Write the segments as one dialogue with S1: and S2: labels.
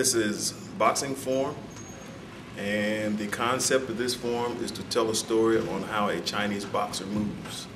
S1: This is boxing form, and the concept of this form is to tell a story on how a Chinese boxer moves.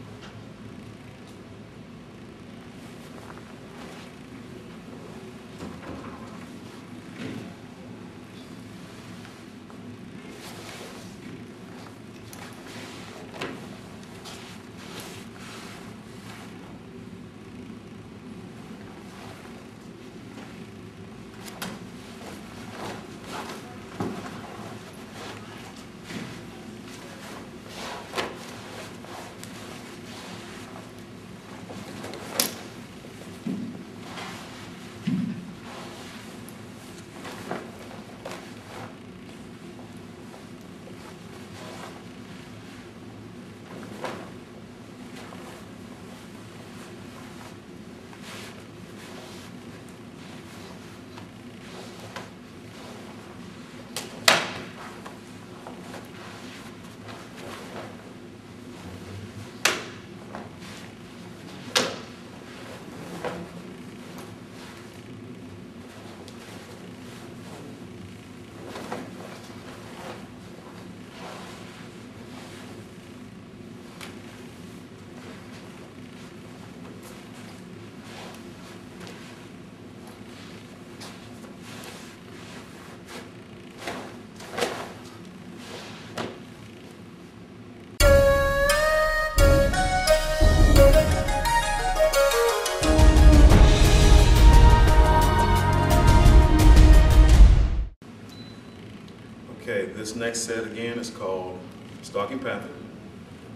S1: This next set again is called Stalking Panther.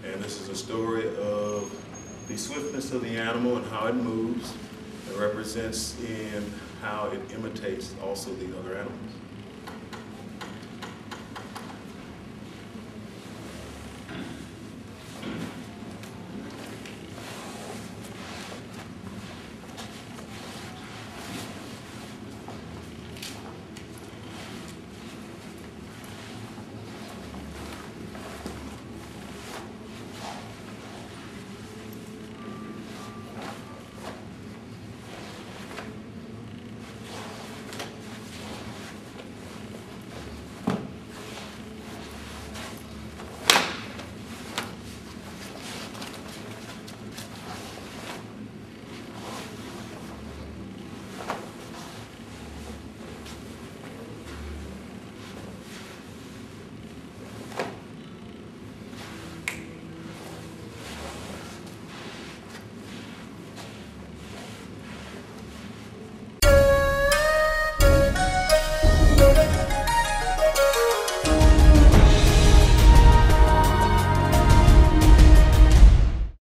S1: And this is a story of the swiftness of the animal and how it moves. It represents in how it imitates also the other animals.